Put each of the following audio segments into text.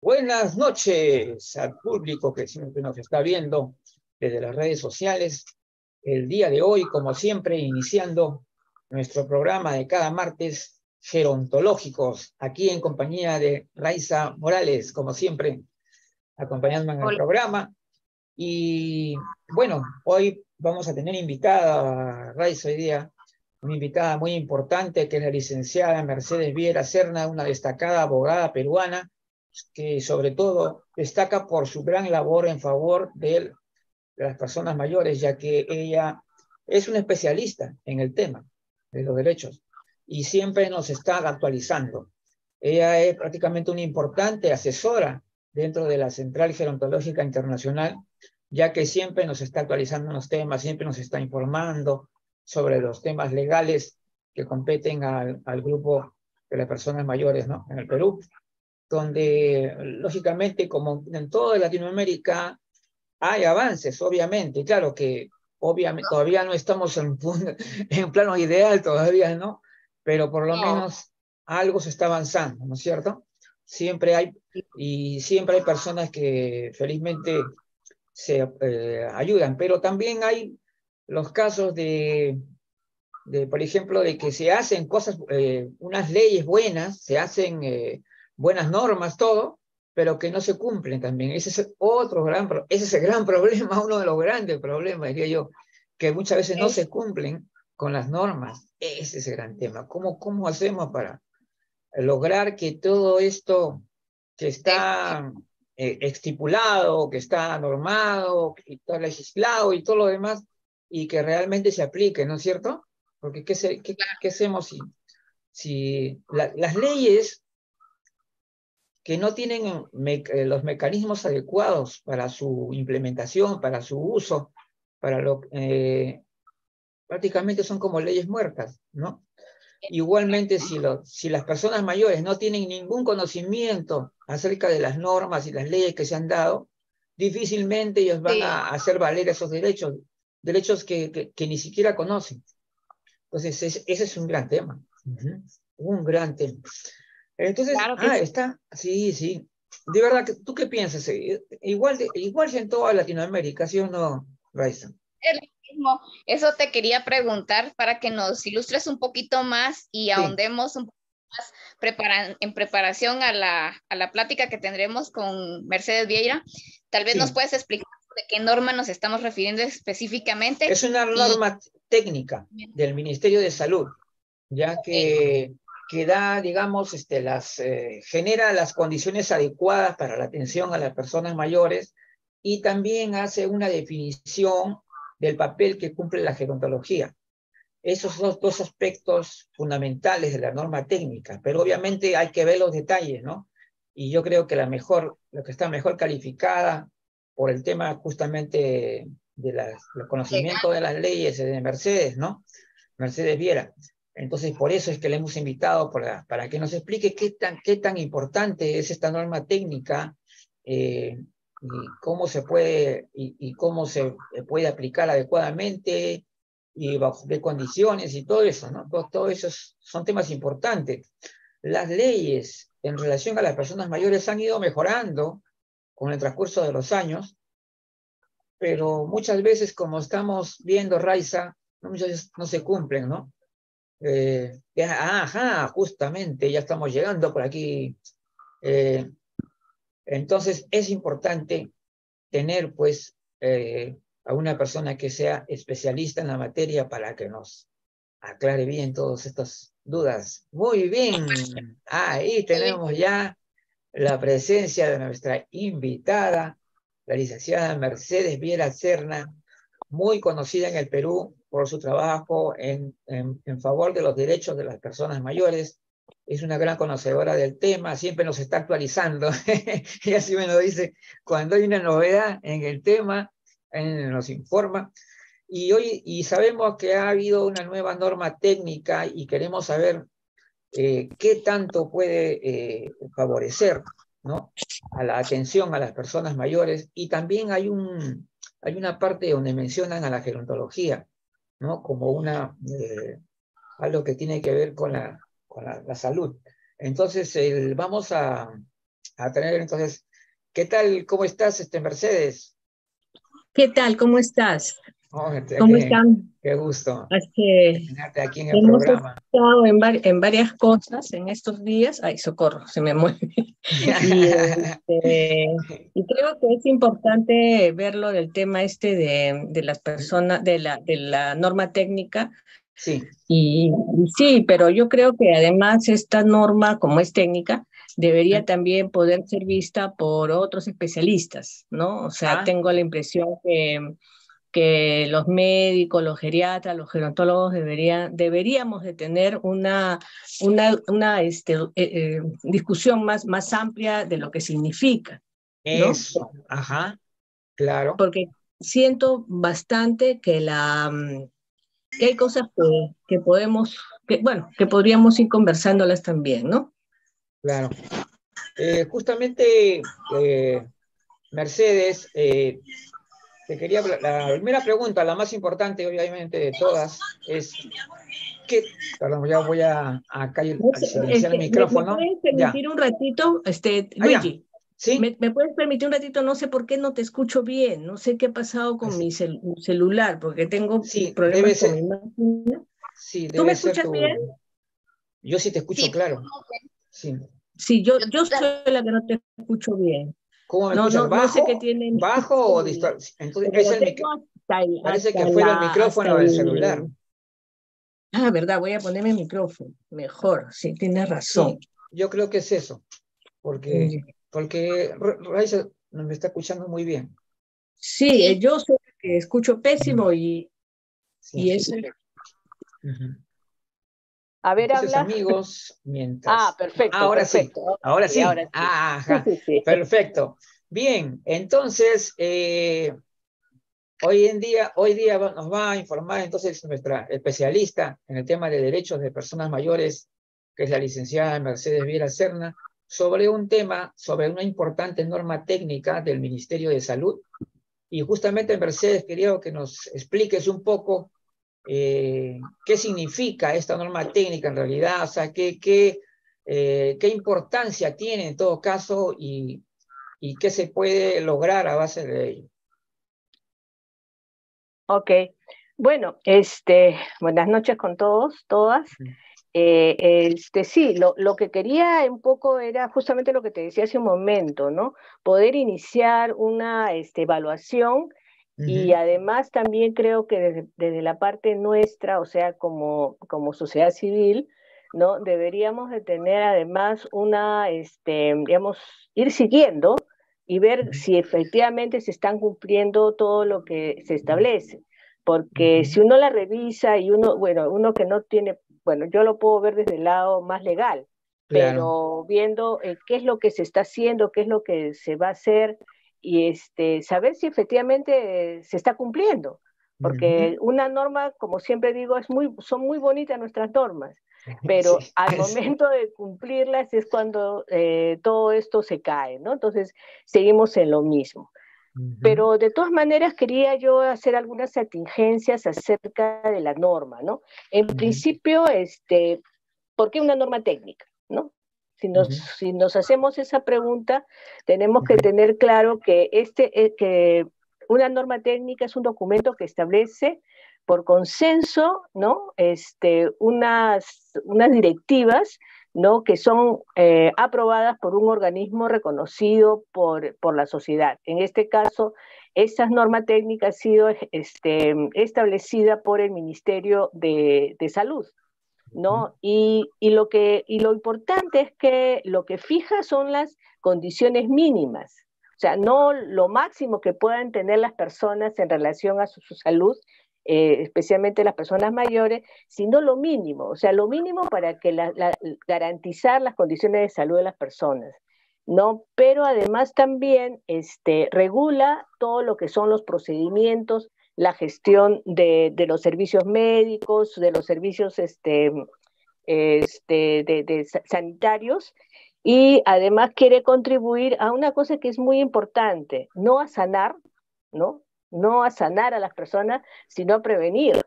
Buenas noches al público que siempre nos está viendo desde las redes sociales. El día de hoy, como siempre, iniciando nuestro programa de cada martes gerontológicos, aquí en compañía de Raiza Morales, como siempre, acompañándome en el programa. Y bueno, hoy vamos a tener invitada a Raiza hoy día, una invitada muy importante que es la licenciada Mercedes Viera Serna, una destacada abogada peruana que sobre todo destaca por su gran labor en favor de, las personas mayores, ya que ella es una especialista en el tema de los derechos y siempre nos está actualizando. Ella es prácticamente una importante asesora dentro de la Central Gerontológica Internacional, ya que siempre nos está actualizando los temas, siempre nos está informando sobre los temas legales que competen al, al grupo de las personas mayores ¿no? en el Perú donde lógicamente, como en toda Latinoamérica, hay avances, obviamente. Claro que obviamente todavía no estamos en, en plano ideal, todavía no, pero por lo menos algo se está avanzando, ¿no es cierto? Siempre hay, y siempre hay personas que felizmente se eh, ayudan, pero también hay los casos de, de, por ejemplo, de que se hacen cosas, eh, unas leyes buenas, se hacen eh, buenas normas, todo, pero que no se cumplen también. Ese es otro gran, ese es el gran problema, uno de los grandes problemas, diría yo, que muchas veces no se cumplen con las normas. Ese es el gran tema. ¿Cómo, cómo hacemos para lograr que todo esto que está eh, estipulado, que está normado, que está legislado y todo lo demás, y que realmente se aplique, ¿no es cierto? Porque ¿qué, qué, qué hacemos si, si las leyes que no tienen eh, los mecanismos adecuados para su implementación, para su uso, para lo eh, prácticamente son como leyes muertas, ¿no? Igualmente, si, lo, si las personas mayores no tienen ningún conocimiento acerca de las normas y las leyes que se han dado, difícilmente ellos van a hacer valer esos derechos, derechos que, que, ni siquiera conocen. Entonces, ese, es un gran tema, un gran tema. Entonces, ah, está, sí, sí. De verdad, ¿tú qué piensas? Eh, igual, igual en toda Latinoamérica, ¿sí o no? Es lo mismo. Eso te quería preguntar para que nos ilustres un poquito más y ahondemos un poco más en preparación a la, a la plática que tendremos con Mercedes Vieira. Tal vez nos puedes explicar de qué norma nos estamos refiriendo específicamente. Es una norma técnica del Ministerio de Salud, ya que que da, digamos, este, las, eh, genera las condiciones adecuadas para la atención a las personas mayores y también hace una definición del papel que cumple la gerontología. Esos son dos aspectos fundamentales de la norma técnica, pero obviamente hay que ver los detalles, ¿no? Y yo creo que la mejor, lo que está mejor calificada por el tema justamente del conocimiento de las leyes de Mercedes, ¿no? Mercedes Viera. Entonces, por eso es que le hemos invitado para, para que nos explique qué tan, qué tan importante es esta norma técnica eh, y cómo se puede y, cómo se puede aplicar adecuadamente y bajo qué condiciones y todo eso, ¿no? Todos esos son temas importantes. Las leyes en relación a las personas mayores han ido mejorando con el transcurso de los años, pero muchas veces, como estamos viendo, Raiza, muchas veces no se cumplen, ¿no? Eh, ajá, justamente, ya estamos llegando por aquí. Eh, entonces, es importante tener, pues, eh, a una persona que sea especialista en la materia para que nos aclare bien todas estas dudas. Muy bien, ahí tenemos ya la presencia de nuestra invitada, la licenciada Mercedes Viera Cerna, muy conocida en el Perú por su trabajo en, favor de los derechos de las personas mayores. Es una gran conocedora del tema, siempre nos está actualizando. y así me lo dice, cuando hay una novedad en el tema, nos informa. Y hoy y sabemos que ha habido una nueva norma técnica y queremos saber eh, qué tanto puede eh, favorecer ¿no? a la atención a las personas mayores. Y también hay, un, hay una parte donde mencionan a la gerontología. ¿no? Como una, eh, algo que tiene que ver con la, con la, salud. Entonces, vamos a, a, tener entonces, ¿qué tal? ¿Cómo estás, este, Mercedes? ¿Qué tal? ¿Cómo estás? Oh, ¿Cómo están? Qué gusto. Es que aquí en el hemos programa. estado en, en, varias cosas en estos días. Ay, socorro, se me mueve. Este, y, creo que es importante verlo del tema este de, de las personas, de la, de la norma técnica. Sí. Y, sí, pero yo creo que además esta norma, como es técnica, debería también poder ser vista por otros especialistas, ¿no? O sea, ah. tengo la impresión que que los médicos, los geriatras, los gerontólogos deberían, deberíamos de tener una, una, una este, eh, eh, discusión más, más amplia de lo que significa. Eso, ajá, claro. Porque siento bastante que, la, mm, que hay cosas que, que podemos, que, bueno, que podríamos ir conversándolas también, ¿no? Claro. Eh, justamente, Mercedes, te quería, la primera pregunta, la más importante obviamente de todas, es ¿qué? Perdón, ya voy a, a silenciar el este, micrófono. ¿Me, puedes permitir un ratito, este, ah, Luigi? ¿Sí? ¿Me, puedes permitir un ratito? No sé por qué no te escucho bien, no sé qué ha pasado con mi celular, porque tengo problemas con mi máquina. Sí, ¿Tú me escuchas bien? Yo sí te escucho, claro. Sí. Sí, yo, yo soy la que no te escucho bien. ¿Cómo me no, no, ¿Bajo, no sé qué tiene ¿Bajo o distorsión? Entonces, es el Parece que fue el micrófono del celular. Ah, verdad, voy a ponerme el micrófono. Mejor, sí, tienes razón. yo creo que es eso. Porque, porque Raiza me está escuchando muy bien. Sí, eh, yo soy que escucho pésimo y, y eso. A ver, amigos, mientras. Ah, perfecto. Ahora sí. Ahora sí. Ah, Perfecto. Bien, entonces, eh, hoy en día, hoy día nos va a informar entonces nuestra especialista en el tema de derechos de personas mayores, que es la licenciada Mercedes Viera Serna, sobre un tema, sobre una importante norma técnica del Ministerio de Salud. Y justamente, Mercedes, quería que nos expliques un poco eh, qué significa esta norma técnica en realidad, o sea, qué, qué, eh, qué importancia tiene en todo caso y, y, qué se puede lograr a base de ello. Ok, bueno, este, buenas noches con todos, todas. Eh, este, sí, lo, lo, que quería un poco era justamente lo que te decía hace un momento, ¿no? Poder iniciar una este, evaluación y además también creo que desde, la parte nuestra, o sea, como, como sociedad civil, ¿no? Deberíamos de tener además una, este, digamos, ir siguiendo y ver si efectivamente se están cumpliendo todo lo que se establece. Porque si uno la revisa y uno, bueno, uno que no tiene, bueno, yo lo puedo ver desde el lado más legal, pero viendo eh, qué es lo que se está haciendo, qué es lo que se va a hacer, y este, saber si efectivamente se está cumpliendo. Porque una norma, como siempre digo, es muy, son muy bonitas nuestras normas, pero al momento de cumplirlas es cuando eh, todo esto se cae, ¿no? Entonces, seguimos en lo mismo. Pero de todas maneras quería yo hacer algunas atingencias acerca de la norma, ¿no? En principio, este, ¿por qué una norma técnica? ¿no? Si nos, si nos hacemos esa pregunta, tenemos que tener claro que, este, eh, que una norma técnica es un documento que establece por consenso ¿no? este, unas, unas directivas ¿no? que son eh, aprobadas por un organismo reconocido por, por, la sociedad. En este caso, esta norma técnica ha sido este, establecida por el Ministerio de, de Salud. ¿No? Y, lo que, y lo importante es que lo que fija son las condiciones mínimas, o sea, no lo máximo que puedan tener las personas en relación a su, salud, eh, especialmente las personas mayores, sino lo mínimo, o sea, lo mínimo para que garantizar las condiciones de salud de las personas. ¿no? Pero además también este, regula todo lo que son los procedimientos la gestión de, los servicios médicos, de los servicios este, este, de, sanitarios y además quiere contribuir a una cosa que es muy importante, no a sanar, ¿no? No a sanar a las personas, sino a prevenir.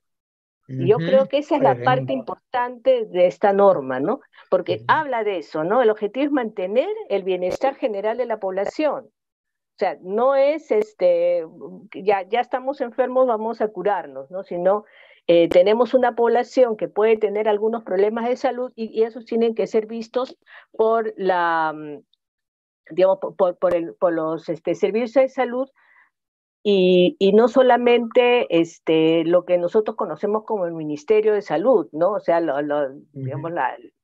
Y yo creo que esa es la parte importante de esta norma, ¿no? Porque habla de eso, ¿no? El objetivo es mantener el bienestar general de la población. O sea, no es este, ya, ya estamos enfermos, vamos a curarnos, ¿no? Sino eh, tenemos una población que puede tener algunos problemas de salud y, esos tienen que ser vistos por la, mm, digamos, por, por, el, por los este, servicios de salud y, y, no solamente este, lo que nosotros conocemos como el Ministerio de Salud, ¿no? O sea, lo, digamos,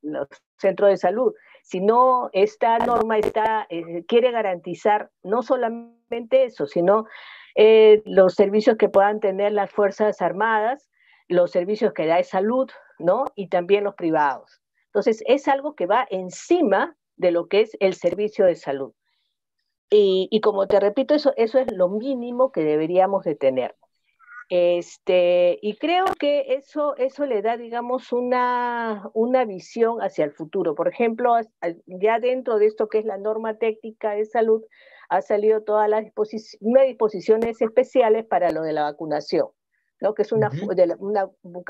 los centros de salud, sino esta norma está, eh, quiere garantizar no solamente eso, sino eh, los servicios que puedan tener las Fuerzas Armadas, los servicios que da de salud, ¿no? Y también los privados. Entonces, es algo que va encima de lo que es el servicio de salud. Y, como te repito, eso, eso es lo mínimo que deberíamos de tener. Este, y creo que eso, eso le da, digamos, una, una visión hacia el futuro. Por ejemplo, ya dentro de esto que es la norma técnica de salud, ha salido todas las disposiciones especiales para lo de la vacunación, ¿no? que es una, una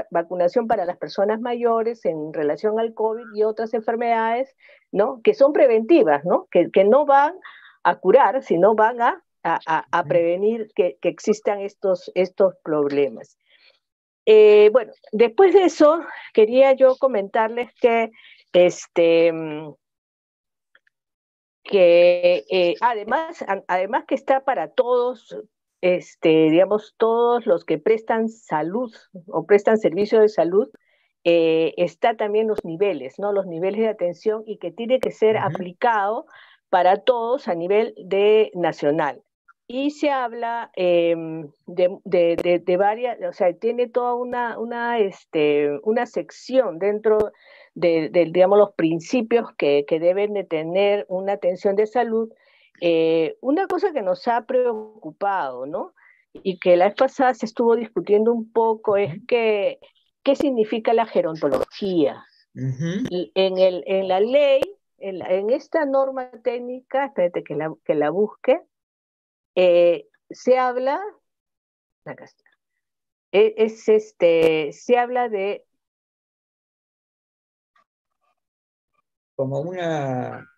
vacunación para las personas mayores en relación al COVID y otras enfermedades, ¿no? que son preventivas, ¿no? Que, que no van a curar, sino van a, a, prevenir que, que, existan estos, estos problemas. Eh, bueno, después de eso, quería yo comentarles que, este, que eh, además, además que está para todos, este, digamos, todos los que prestan salud o prestan servicio de salud, eh, está también los niveles, ¿no? Los niveles de atención y que tiene que ser aplicado para todos a nivel de nacional. Y se habla em, de, varias, o sea, tiene toda una, una, este, una sección dentro de, digamos, los principios que, que, deben de tener una atención de salud. Eh, una cosa que nos ha preocupado, ¿no? Y que la vez pasada se estuvo discutiendo un poco es que, ¿qué significa la gerontología? en, el, en la ley en, esta norma técnica, espérate que la, que la busque, eh, se habla, acá está, e, es, este, se habla de... Como una...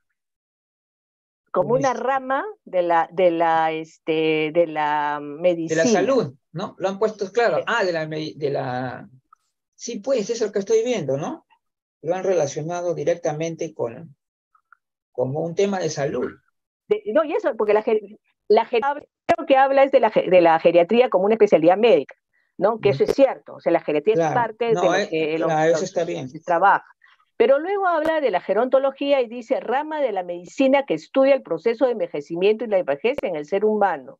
Como una rama de la, de la, este, de la medicina. De la salud, ¿no? Lo han puesto claro. Ah, de la, de la... Sí, pues, eso es lo que estoy viendo, ¿no? Lo han relacionado directamente con, como un tema de salud. no, y eso, porque la, la lo que habla es de la, de la geriatría como una especialidad médica, ¿no? Que eso es cierto, o sea, la geriatría es parte de lo eh, que eso está bien. se trabaja. Pero luego habla de la gerontología y dice rama de la medicina que estudia el proceso de envejecimiento y la vejez en el ser humano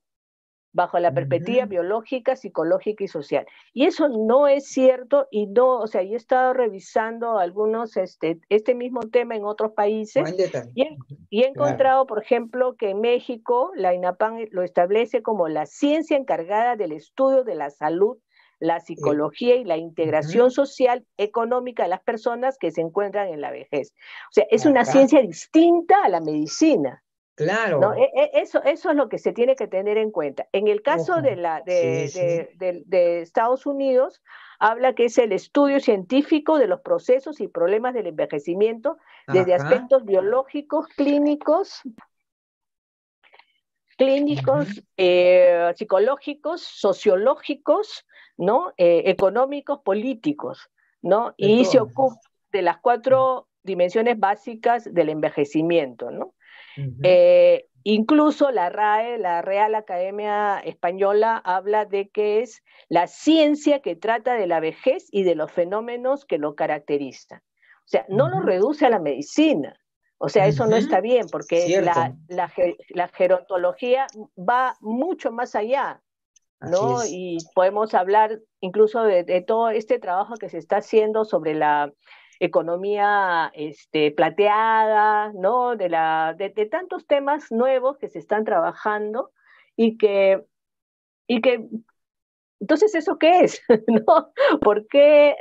bajo la perspectiva biológica, psicológica y social. Y eso no es cierto y no, o sea, yo he estado revisando algunos, este, este mismo tema en otros países y he, encontrado, por ejemplo, que en México la INAPAN lo establece como la ciencia encargada del estudio de la salud la psicología y la integración social económica de las personas que se encuentran en la vejez. O sea, es una ciencia distinta a la medicina. Claro. E, e, eso, eso es lo que se tiene que tener en cuenta. En el caso de, la, de, de, Estados Unidos, habla que es el estudio científico de los procesos y problemas del envejecimiento desde aspectos biológicos, clínicos, clínicos, eh, psicológicos, sociológicos, ¿no? Eh, económicos, políticos, ¿no? y se ocupa de las cuatro dimensiones básicas del envejecimiento, ¿no? Eh, incluso la RAE, la Real Academia Española, habla de que es la ciencia que trata de la vejez y de los fenómenos que lo caracterizan. O sea, no lo reduce a la medicina. O sea, eso no está bien porque la, la, gerontología va mucho más allá. ¿no? Y podemos hablar incluso de, todo este trabajo que se está haciendo sobre la economía este, plateada, ¿no? De, la, de, tantos temas nuevos que se están trabajando y que, y que entonces, ¿eso qué es? ¿No? ¿Por qué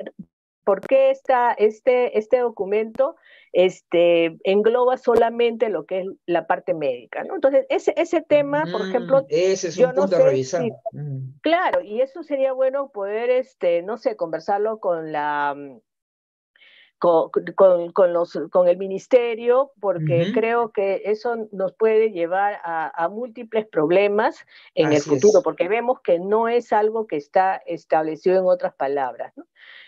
por qué esta, este, este documento este, engloba solamente lo que es la parte médica, ¿no? Entonces, ese, ese tema, por mm, ejemplo, ese es un punto a revisar. Mm. Claro, y eso sería bueno poder, este, no sé, conversarlo con la con, con, los, con el ministerio, porque creo que eso nos puede llevar a, múltiples problemas en el futuro, porque vemos que no es algo que está establecido en otras palabras,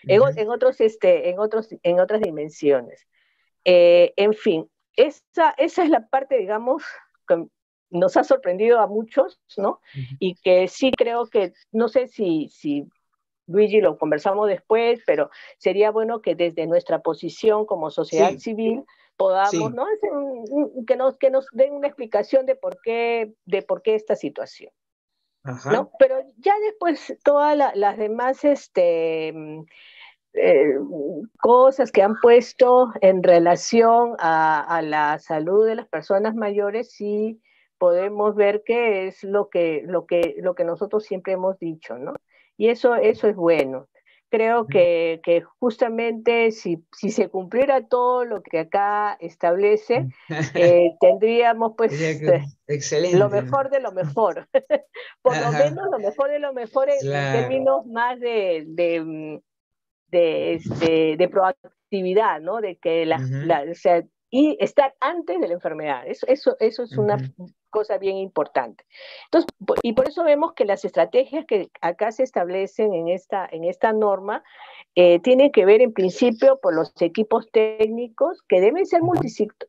en, otros, este, en, otros, en otras dimensiones. Eh, en fin, esa, esa es la parte, digamos, que nos ha sorprendido a muchos, ¿no? Y que sí creo que, no sé si, si Luigi lo conversamos después, pero sería bueno que desde nuestra posición como sociedad civil podamos, ¿no? que, nos, que nos den una explicación de por qué, de por qué esta situación. ¿no? Pero ya después todas las demás este, eh, cosas que han puesto en relación a, a, la salud de las personas mayores, sí podemos ver que es lo que, lo que, lo que nosotros siempre hemos dicho, ¿no? Y eso, eso es bueno. Creo que, que justamente si, si, se cumpliera todo lo que acá establece, eh, tendríamos pues eh, lo mejor de lo mejor. Por lo menos lo mejor de lo mejor en, términos más de, de, mm, de, este, de proactividad, ¿no? De que la, la o sea, y estar antes de la enfermedad. Eso, eso, eso es una cosa bien importante. Entonces, y por eso vemos que las estrategias que acá se establecen en esta, en esta norma eh, tienen que ver en principio por los equipos técnicos que deben ser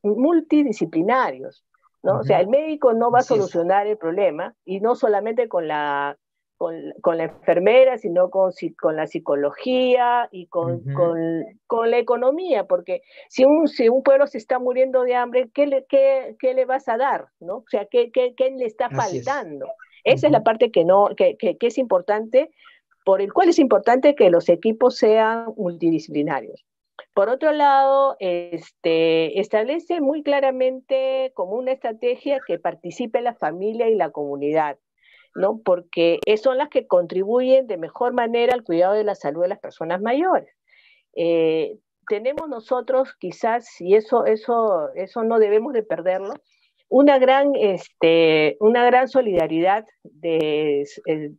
multidisciplinarios. ¿no? O sea, el médico no va a solucionar el problema y no solamente con la con, la enfermera, sino con, con la psicología y con, con, la economía, porque si un, si un pueblo se está muriendo de hambre, ¿qué le, qué, qué le vas a dar? ¿no? O sea, ¿qué, qué, qué le está faltando? Esa es la parte que, no, que, que, es importante, por el cual es importante que los equipos sean multidisciplinarios. Por otro lado, este, establece muy claramente como una estrategia que participe la familia y la comunidad. ¿No? Porque son las que contribuyen de mejor manera al cuidado de la salud de las personas mayores. Eh, tenemos nosotros quizás, y eso, eso, eso no debemos de perderlo, una gran, este, una gran solidaridad de, eh,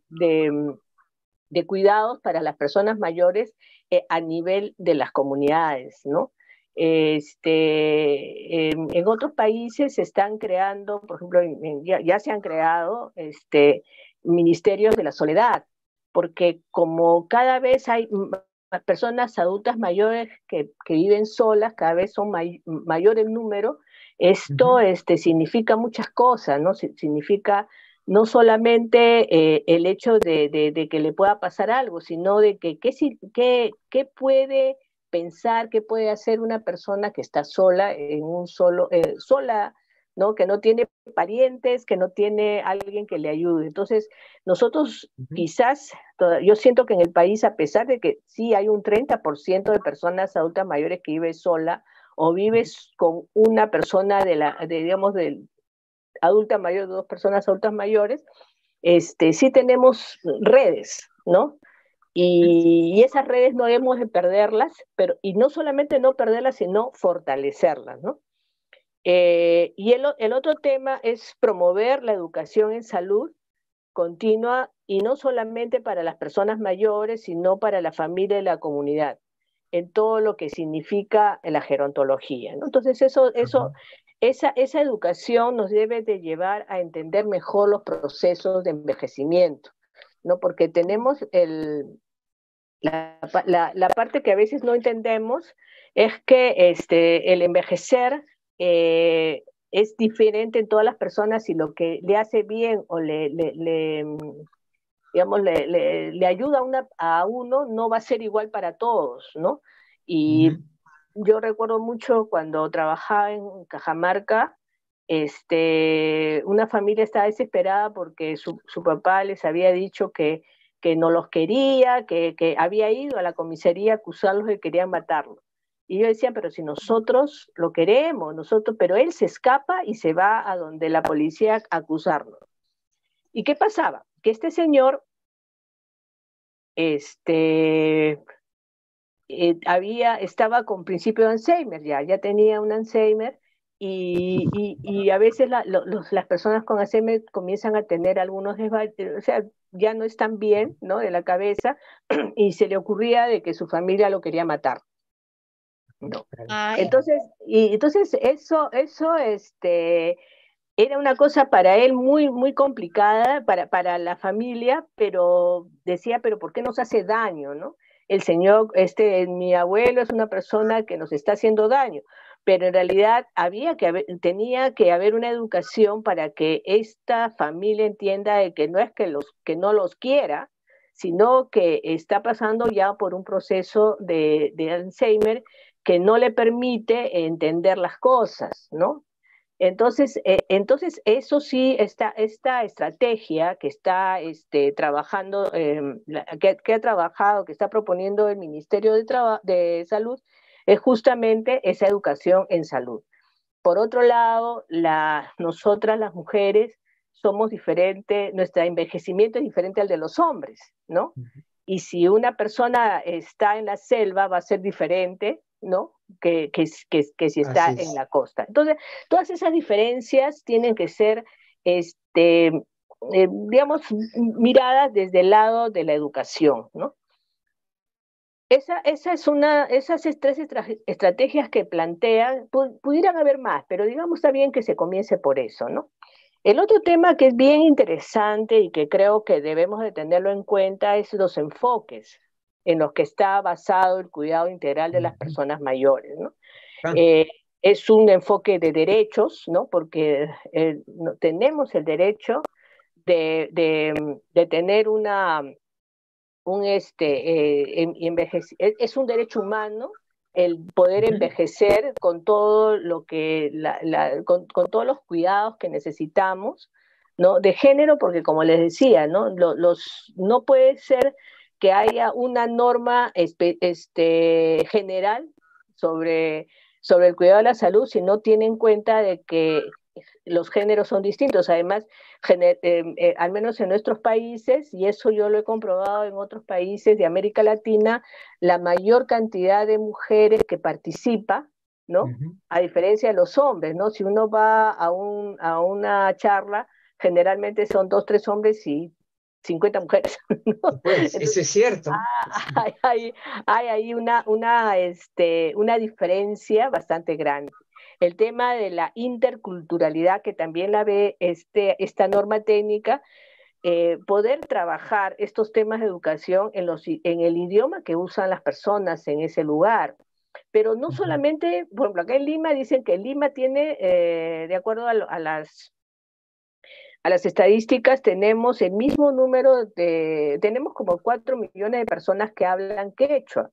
de, cuidados para las personas mayores eh, a nivel de las comunidades, ¿no? Este, en, otros países se están creando, por ejemplo, ya, se han creado este, ministerios de la soledad, porque como cada vez hay personas adultas mayores que, viven solas, cada vez son mayor el número, esto este, significa muchas cosas, ¿no? Significa no solamente eh, el hecho de, que le pueda pasar algo, sino de que qué, qué puede pensar qué puede hacer una persona que está sola, en un solo, eh, sola, ¿no? Que no tiene parientes, que no tiene alguien que le ayude. Entonces, nosotros quizás, yo siento que en el país, a pesar de que sí hay un 30% de personas adultas mayores que vive sola o vives con una persona de la, digamos, de adulta mayor, dos personas adultas mayores, este, sí tenemos redes, ¿no? Y, esas redes no debemos de perderlas, pero, y no solamente no perderlas, sino fortalecerlas, ¿no? Eh, y el, el, otro tema es promover la educación en salud continua y no solamente para las personas mayores, sino para la familia y la comunidad, en todo lo que significa la gerontología. ¿no? Entonces, eso, eso, esa, esa educación nos debe de llevar a entender mejor los procesos de envejecimiento ¿no? Porque tenemos el, la, la, parte que a veces no entendemos es que este, el envejecer eh, es diferente en todas las personas y lo que le hace bien o le, le, digamos, le, le, ayuda a, una, a uno no va a ser igual para todos, ¿no? Y yo recuerdo mucho cuando trabajaba en Cajamarca, este, una familia estaba desesperada porque su, papá les había dicho que, que no los quería, que, que, había ido a la comisaría a acusarlos de que querían matarlo. Y yo decía, pero si nosotros lo queremos, nosotros, pero él se escapa y se va a donde la policía a acusarlo. ¿Y qué pasaba? Que este señor este, eh, había, estaba con principio de Alzheimer ya, ya tenía un Alzheimer y, y, a veces las personas con Alzheimer comienzan a tener algunos o sea, ya no están bien, ¿no? De la cabeza y se le ocurría de que su familia lo quería matar. No. Entonces, y entonces eso, eso, este, era una cosa para él muy, muy complicada, para, para la familia, pero decía, pero ¿por qué nos hace daño, no? El señor, este, mi abuelo es una persona que nos está haciendo daño, pero en realidad había que haber, tenía que haber una educación para que esta familia entienda de que no es que, los, que no los quiera, sino que está pasando ya por un proceso de, Alzheimer que no le permite entender las cosas, ¿no? Entonces, eh, entonces eso sí, esta, esta estrategia que está este, trabajando, em, que, ha trabajado, que está proponiendo el Ministerio de, de Salud, es justamente esa educación en salud. Por otro lado, la, nosotras las mujeres somos diferentes, nuestro envejecimiento es diferente al de los hombres, ¿no? Y si una persona está en la selva va a ser diferente ¿no? Que, que, que, si está en la costa. Entonces, todas esas diferencias tienen que ser, este, eh, digamos, miradas desde el lado de la educación, ¿no? Esa, esa es una, esas tres estrategias que plantean, pudieran haber más, pero digamos también que se comience por eso, ¿no? El otro tema que es bien interesante y que creo que debemos de tenerlo en cuenta es los enfoques en los que está basado el cuidado integral de las personas mayores. ¿no? Ah. Eh, es un enfoque de derechos, ¿no? porque eh, tenemos el derecho de, de, tener una, un este, eh, es un derecho humano el poder envejecer con todo lo que, la, con, con, todos los cuidados que necesitamos, ¿no? De género, porque como les decía, ¿no? Los, no puede ser que haya una norma este, general sobre, sobre el cuidado de la salud si no tiene en cuenta de que los géneros son distintos. Además, eh, eh, al menos en nuestros países, y eso yo lo he comprobado en otros países de América Latina, la mayor cantidad de mujeres que participa, ¿no? A diferencia de los hombres, ¿no? Si uno va a, un, a una charla, generalmente son dos, tres hombres y 50 mujeres. Pues, eso es cierto. Ah, hay, ahí una, una, este, una diferencia bastante grande. El tema de la interculturalidad, que también la ve este, esta norma técnica, eh, poder trabajar estos temas de educación en, los, en el idioma que usan las personas en ese lugar. Pero no solamente, por ejemplo, acá en Lima dicen que Lima tiene, eh, de acuerdo a las a las estadísticas tenemos el mismo número de, tenemos como cuatro millones de personas que hablan quechua,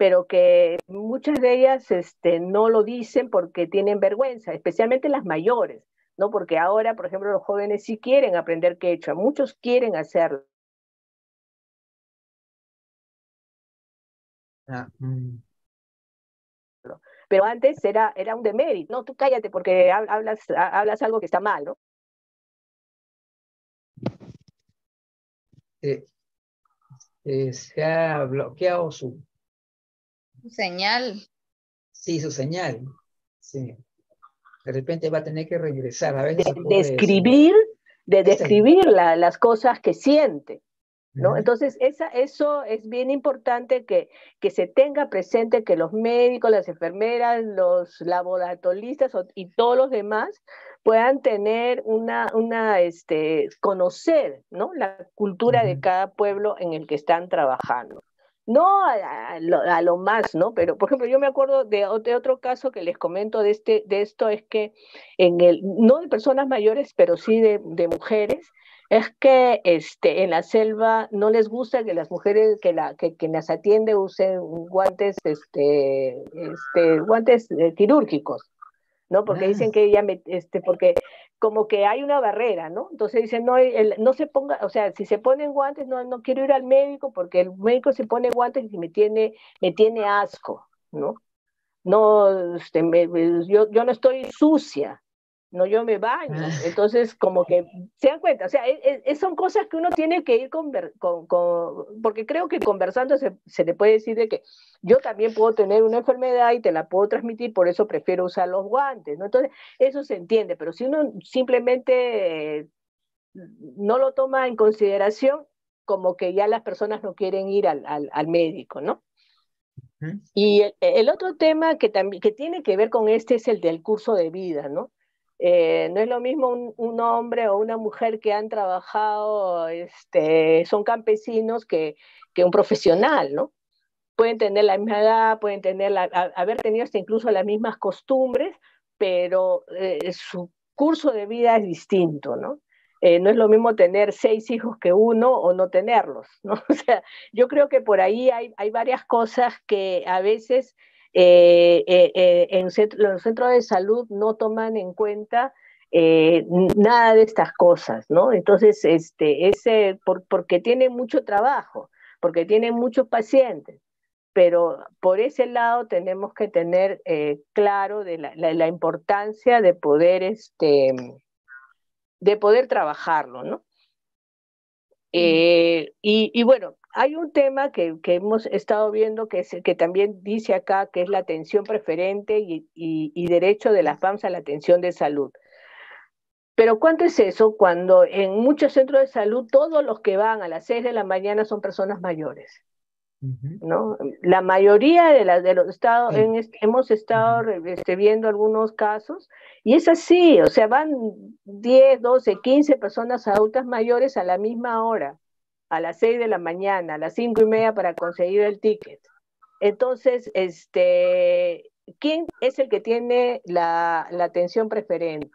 pero que muchas de ellas este, no lo dicen porque tienen vergüenza, especialmente las mayores, ¿no? Porque ahora, por ejemplo, los jóvenes sí quieren aprender quechua, muchos quieren hacerlo. Ah, mm. Pero antes era, era un demérito, no, tú cállate porque hablas, hablas algo que está mal, ¿no? Eh, eh, se ha bloqueado su... señal. Sí, su señal. Sí. De repente va a tener que regresar. A veces de, describir, de describir las cosas que siente. ¿No? Entonces, esa, eso es bien importante que, que se tenga presente que los médicos, las enfermeras, los laboratoristas y todos los demás puedan tener una, una este, conocer, ¿no? La cultura de cada pueblo en el que están trabajando. No a, lo, más, ¿no? Pero, por ejemplo, yo me acuerdo de, de, otro caso que les comento de, este, de esto, es que en el, no de personas mayores, pero sí de, de mujeres, es que este, en la selva no les gusta que las mujeres que, la, que quien las atiende usen guantes, este, este, guantes eh, quirúrgicos. ¿no? Porque dicen ah. que ella, este, porque como que hay una barrera, ¿no? Entonces dicen, no, no se ponga, o sea, si se ponen guantes, no, no quiero ir al médico porque el médico se pone guantes y me tiene, me tiene asco, ¿no? No, este, yo, yo no estoy sucia, no yo me baño. Ah. Entonces, como que se dan cuenta, o sea, e, e, son cosas que uno tiene que ir con, con, porque creo que conversando se, se, le puede decir de que yo también puedo tener una enfermedad y te la puedo transmitir, por eso prefiero usar los guantes, ¿no? Entonces, eso se entiende, pero si uno simplemente no lo toma en consideración, como que ya las personas no quieren ir al, al, médico, ¿no? Y el, otro tema que, también, que tiene que ver con este es el del curso de vida, ¿no? Eh, no es lo mismo un, hombre o una mujer que han trabajado, este, son campesinos que, un profesional, ¿no? Pueden tener la misma edad, pueden tener haber tenido hasta incluso las mismas costumbres, pero eh, su curso de vida es distinto, ¿no? Eh, no es lo mismo tener seis hijos que uno o no tenerlos, ¿no? O sea, yo creo que por ahí hay, hay varias cosas que a veces eh, eh, eh, en los centros de salud no toman en cuenta nada de estas cosas, ¿no? Entonces, este, ese, porque tienen mucho trabajo, porque tienen muchos pacientes, pero por ese lado tenemos que tener claro de la, importancia de poder, este, de poder trabajarlo, ¿no? Y, y, bueno, hay un tema que, hemos estado viendo que también dice acá que es la atención preferente y, derecho de las PAMS a la atención de salud. Pero ¿cuánto es eso cuando en muchos centros de salud todos los que van a las 6 de la mañana son personas mayores? ¿No? La mayoría de, las de los estados, hemos estado este, viendo algunos casos y es así, o sea, van 10, 12, 15 personas adultas mayores a la misma hora a las 6 de la mañana, a las cinco y media para conseguir el ticket. Entonces, este, ¿quién es el que tiene la, atención preferente?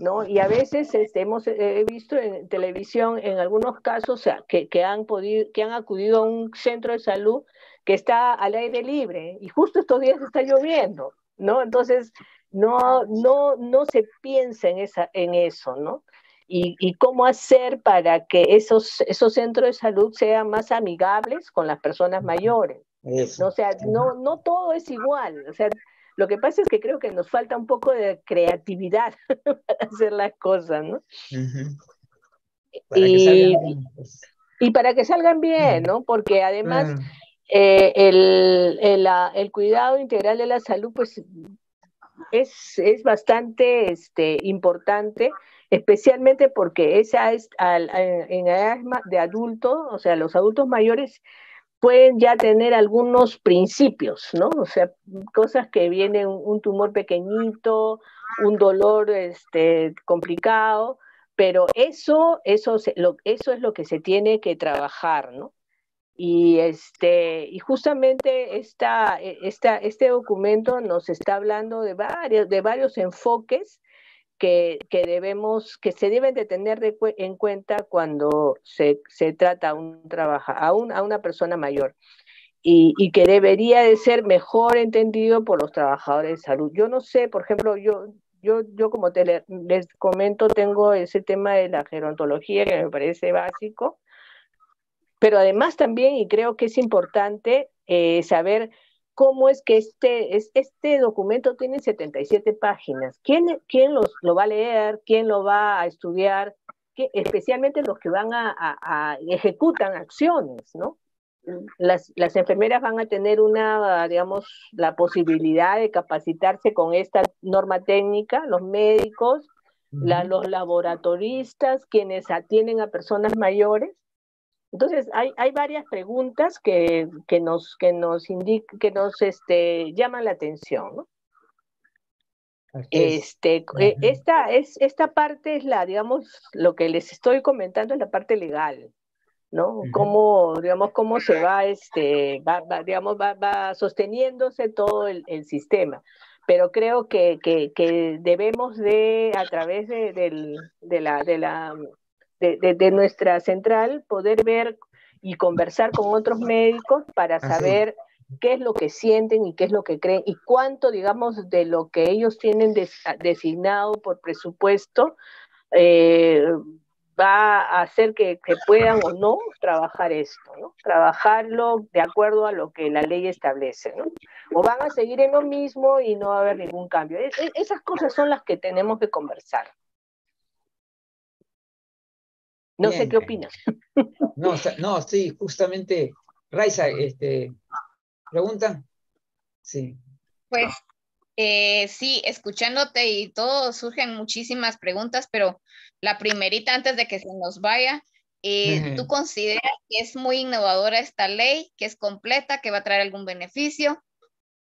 ¿No? Y a veces este, hemos visto en televisión en algunos casos que, que, han podido, que han acudido a un centro de salud que está al aire libre y justo estos días está lloviendo, ¿no? Entonces, no, no, no se piensa en, esa, en eso, ¿no? y, cómo hacer para que esos, esos centros de salud sean más amigables con las personas mayores. ¿no? O sea, no, no todo es igual. O sea, lo que pasa es que creo que nos falta un poco de creatividad para hacer las cosas, ¿no? y, pues. y, para que salgan bien, ¿no? Porque además eh, el, el, el, cuidado integral de la salud, pues es, es bastante este, importante especialmente porque esa es en edad de adulto, o sea, los adultos mayores pueden ya tener algunos principios, ¿no? O sea, cosas que vienen un tumor pequeñito, un dolor este, complicado, pero eso, eso, eso es lo que se tiene que trabajar, ¿no? Y, este, y justamente esta, esta, este documento nos está hablando de varios, de varios enfoques que, debemos, que se deben de tener en cuenta cuando se, trata a, un trabaja, a, a una persona mayor y, que debería de ser mejor entendido por los trabajadores de salud. Yo no sé, por ejemplo, yo, yo, yo como te les comento, tengo ese tema de la gerontología que me parece básico, pero además también, y creo que es importante eh, saber cómo es que este, este documento tiene 77 páginas. ¿Quién, quién los, lo va a leer? ¿Quién lo va a estudiar? especialmente los que van a, a, ejecutan acciones, ¿no? Las, las, enfermeras van a tener una, digamos, la posibilidad de capacitarse con esta norma técnica, los médicos, los laboratoristas, quienes atienden a personas mayores, entonces, hay, hay varias preguntas que, que nos, que nos, que nos este, llaman la atención. ¿no? Este, eh, esta, es, esta parte es la, digamos, lo que les estoy comentando es la parte legal, ¿no? Cómo, digamos, cómo se va, este, va, digamos, va, va, sosteniéndose todo el, el sistema. Pero creo que, que, que, debemos de, a través de, de la, de la de, nuestra central, poder ver y conversar con otros médicos para saber qué es lo que sienten y qué es lo que creen y cuánto, digamos, de lo que ellos tienen designado por presupuesto eh, va a hacer que, puedan o no trabajar esto, ¿no? Trabajarlo de acuerdo a lo que la ley establece, ¿no? O van a seguir en lo mismo y no va a haber ningún cambio. Esas cosas son las que tenemos que conversar. No sé qué opinas. No, no, sí, justamente, Raiza, este, pregunta. Sí. Pues eh, sí, escuchándote y todo, surgen muchísimas preguntas, pero la primerita antes de que se nos vaya, eh, ¿tú consideras que es muy innovadora esta ley, que es completa, que va a traer algún beneficio?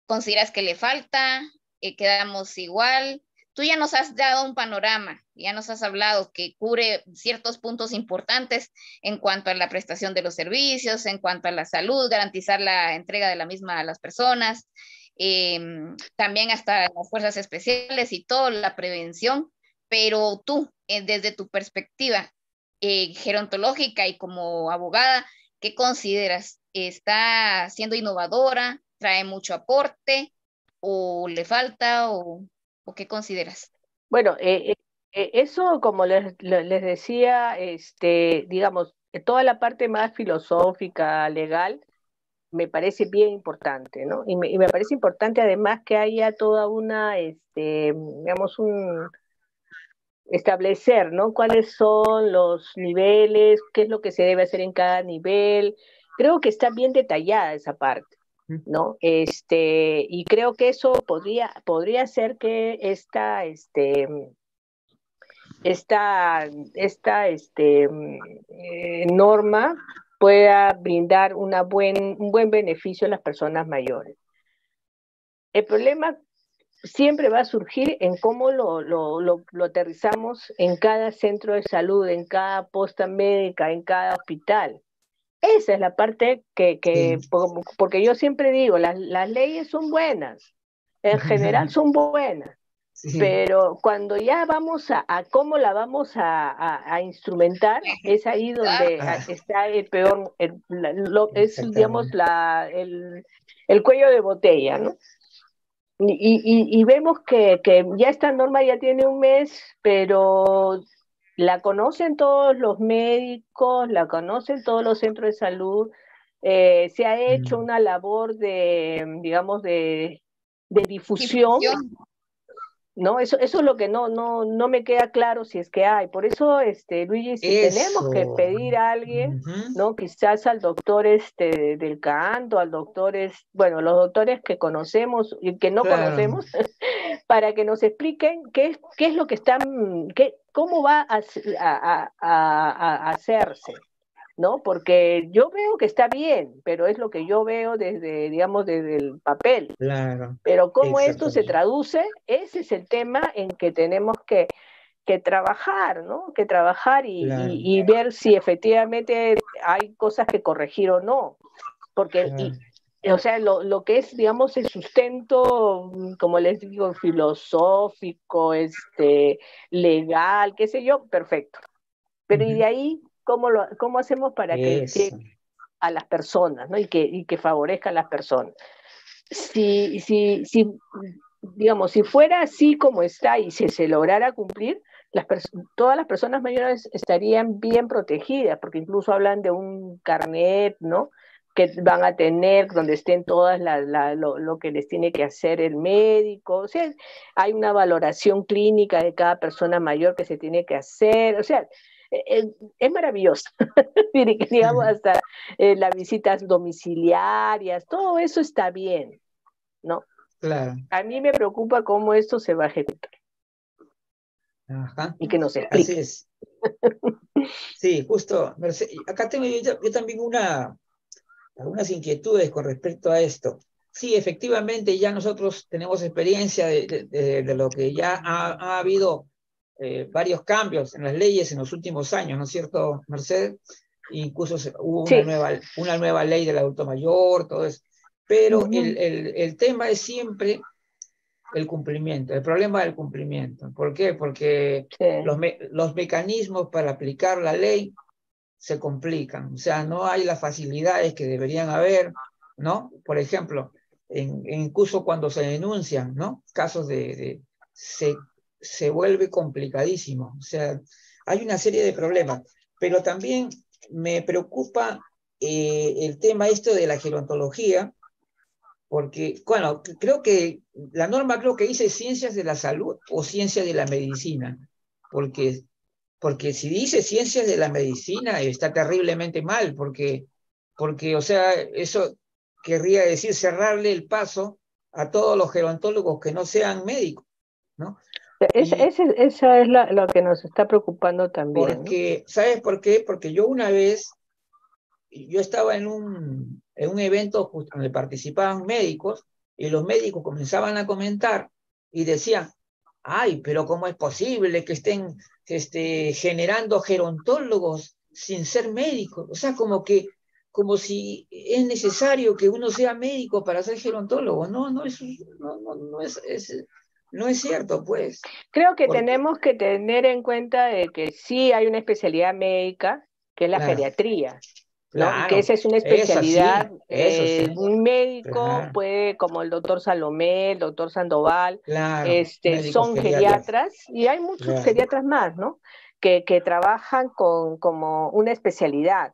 ¿Consideras que le falta? Eh, ¿Quedamos igual? Tú ya nos has dado un panorama, ya nos has hablado que cubre ciertos puntos importantes en cuanto a la prestación de los servicios, en cuanto a la salud, garantizar la entrega de la misma a las personas, em, también hasta las fuerzas especiales y toda la prevención, pero tú, eh, desde tu perspectiva eh, gerontológica y como abogada, ¿qué consideras? ¿Está siendo innovadora? ¿Trae mucho aporte? ¿O le falta? ¿O, qué consideras? Bueno, eh, eso, como les, les, decía, este, digamos, toda la parte más filosófica, legal, me parece bien importante, ¿no? Y me, y me parece importante además que haya toda una, este, digamos, un, establecer, ¿no? Cuáles son los niveles, qué es lo que se debe hacer en cada nivel. Creo que está bien detallada esa parte, ¿no? Este, y creo que eso podría, podría ser que esta, este, esta, esta este, eh, norma pueda brindar una buen, un buen beneficio a las personas mayores. El problema siempre va a surgir en cómo lo, lo, lo, aterrizamos en cada centro de salud, en cada posta médica, en cada hospital. Esa es la parte que, que porque yo siempre digo, las, las leyes son buenas, en general son buenas, pero cuando ya vamos a, a cómo la vamos a, a, instrumentar, es ahí donde está el peor, lo, es digamos la, el, el cuello de botella, ¿no? Y, vemos que, ya esta norma ya tiene un mes, pero la conocen todos los médicos, la conocen todos los centros de salud. Eh, se ha hecho mm. una labor de, digamos, de, difusión ¿no? Eso, eso es lo que no, no, no me queda claro si es que hay. Por eso, este, Luigi, si tenemos que pedir a alguien, ¿no? Quizás al doctor este, del canto, al doctor, es, bueno, los doctores que conocemos y que no conocemos, para que nos expliquen qué, qué es lo que están, qué, cómo va a, a, a hacerse. ¿No? Porque yo veo que está bien, pero es lo que yo veo desde, digamos, desde el papel. Claro. Pero cómo esto se traduce, ese es el tema en que tenemos que, que trabajar, ¿no? Que trabajar y, y, ver si efectivamente hay cosas que corregir o no. Porque, o sea, lo, lo, que es, digamos, el sustento, como les digo, filosófico, este, legal, qué sé yo, perfecto. Pero y de ahí cómo, lo, cómo hacemos para que a las personas ¿no? y, que, y que favorezca a las personas. Si, si, si, digamos, si fuera así como está y si se lograra cumplir, las todas las personas mayores estarían bien protegidas, porque incluso hablan de un carnet, ¿no? que van a tener, donde estén todas la, lo, lo, que les tiene que hacer el médico, o sea, hay una valoración clínica de cada persona mayor que se tiene que hacer, o sea, eh, eh, es, maravilloso. digamos, hasta eh, las visitas domiciliarias, todo eso está bien, ¿no? Claro. A mí me preocupa cómo esto se va a ejecutar. Ajá. Y que no se explique. Así es. Sí, justo. Acá tengo yo, también una, algunas inquietudes con respecto a esto. Sí, efectivamente, ya nosotros tenemos experiencia de, de, lo que ya ha, ha habido eh, varios cambios en las leyes en los últimos años, ¿no es cierto, Mercedes? Incluso hubo una, nueva, una nueva ley del adulto mayor, todo eso. Pero el, el, el, tema es siempre el cumplimiento, el problema del cumplimiento. ¿Por qué? Porque los, los mecanismos para aplicar la ley se complican, o sea, no hay las facilidades que deberían haber, ¿no? Por ejemplo, en, incluso cuando se denuncian, ¿no? Casos de, de se se vuelve complicadísimo. O sea, hay una serie de problemas, pero también me preocupa eh, el tema esto de la gerontología, porque, bueno, creo que la norma creo que dice ciencias de la salud o ciencias de la medicina, porque, porque si dice ciencias de la medicina está terriblemente mal, porque, porque, o sea, eso querría decir cerrarle el paso a todos los gerontólogos que no sean médicos, ¿no? Esa es la, lo que nos está preocupando también. Porque, ¿sabes por qué? Porque yo una vez, yo estaba en un, en un evento donde participaban médicos y los médicos comenzaban a comentar y decían, ay, pero ¿cómo es posible que estén este, generando gerontólogos sin ser médicos? O sea, como que como si es necesario que uno sea médico para ser gerontólogo. No, no, es, no, no, es, no es cierto, pues. Creo que tenemos que tener en cuenta de que sí hay una especialidad médica, que es la geriatría. que esa es una especialidad. Eh, un médico puede, como el doctor Salomé, el doctor Sandoval, este, son geriatras, y hay muchos geriatras más, ¿no? Que, que trabajan con, como una especialidad.